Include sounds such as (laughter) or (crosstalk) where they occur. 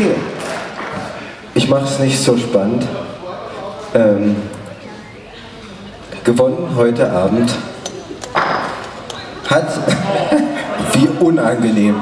Okay. Ich mache es nicht so spannend. Ähm, gewonnen heute Abend hat, (laughs) wie unangenehm,